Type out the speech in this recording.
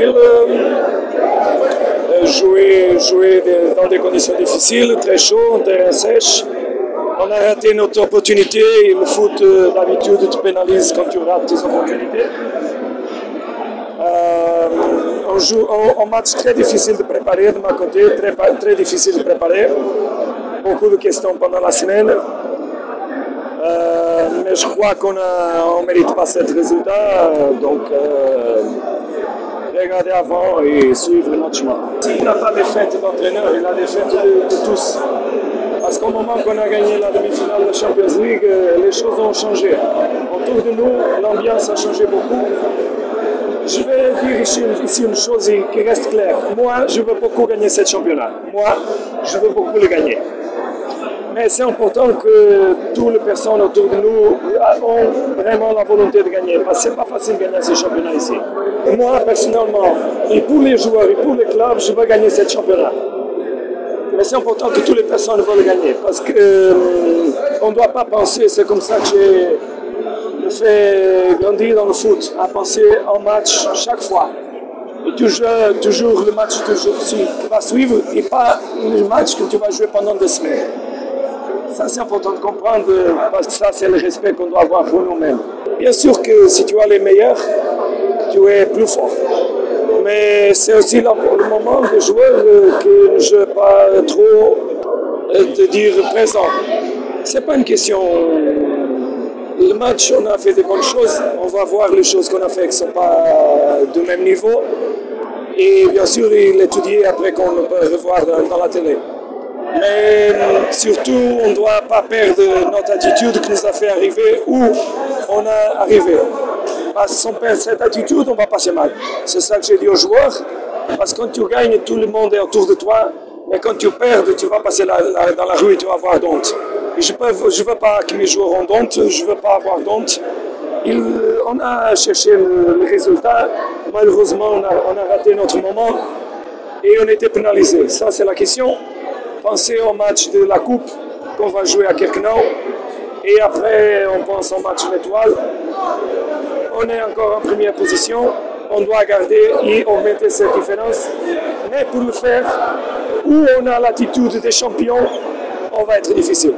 difficile. jouer, jouer dans des conditions difficiles, très chaud, terrain sèche. On a raté notre opportunité et le foot d'habitude te pénalise quand tu rates tes opportunités. on joue un, match très difficile de préparer de ma côté, très, très difficile de préparer. Beaucoup de questions pendant la semaine. Euh, mais je crois qu'on ne mérite pas ce résultat. Donc, euh, regarder avant et suivre notre chemin. S'il n'a pas de fête d'entraîneur, il a des fêtes de, tous. Parce qu'au moment qu'on a gagné la demi-finale de Champions League, euh, les choses ont changé. Autour de nous, l'ambiance a changé beaucoup. Je vais dire ici, une chose qui reste claire. Moi, je veux beaucoup gagner ce championnat. Moi, je veux beaucoup le gagner. Mais c'est important que toutes les personnes autour de nous ont vraiment la volonté de gagner. Parce que ce n'est pas facile de gagner ce championnat ici. Moi, personnellement, et pour les joueurs et pour les clubs, je veux gagner ce championnat. Mais c'est important que toutes les personnes veulent gagner. Parce qu'on euh, ne doit pas penser, c'est comme ça que j'ai fait grandir dans le foot, à penser en match chaque fois. Et toujours, toujours le match que tu vas suivre et pas le match que tu vas jouer pendant deux semaines. Ça, c'est important de comprendre parce que ça, c'est le respect qu'on doit avoir pour nous-mêmes. Bien sûr que si tu as les meilleurs, tu es plus fort. Mais c'est aussi le moment de jouer que je ne pas trop euh, te dire présent. Ce n'est pas une question. Le match, on a fait des bonnes choses. On va voir les choses qu'on a fait qui ne sont pas du même niveau. Et bien sûr, il étudier après qu'on peut revoir dans la télé. Mais surtout, on ne doit pas perdre notre attitude qui nous a fait arriver où on a arrivé. Parce que perd cette attitude, on va passer mal. C'est ça que j'ai dit aux joueurs. Parce que quand tu gagnes, tout le monde est autour de toi. Mais quand tu perds, tu vas passer dans la rue et tu vas avoir honte. je ne veux pas que mes joueurs ont honte, je ne veux pas avoir honte. on a cherché le, résultat. Malheureusement, on a, on a raté notre moment et on était pénalisé. Ça, c'est la question. Pensez au match de la Coupe qu'on va jouer à Kirkenau. Et après, on pense au match l'étoile. On est encore en première position. On doit garder et augmenter cette différence. Mais pour le faire, où on a l'attitude des champions, on va être difficile.